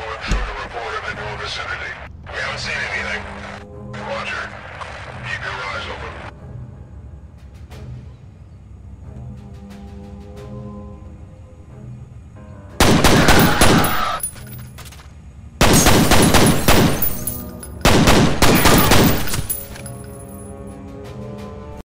Report of vicinity. We haven't seen anything. Roger. Keep your eyes open.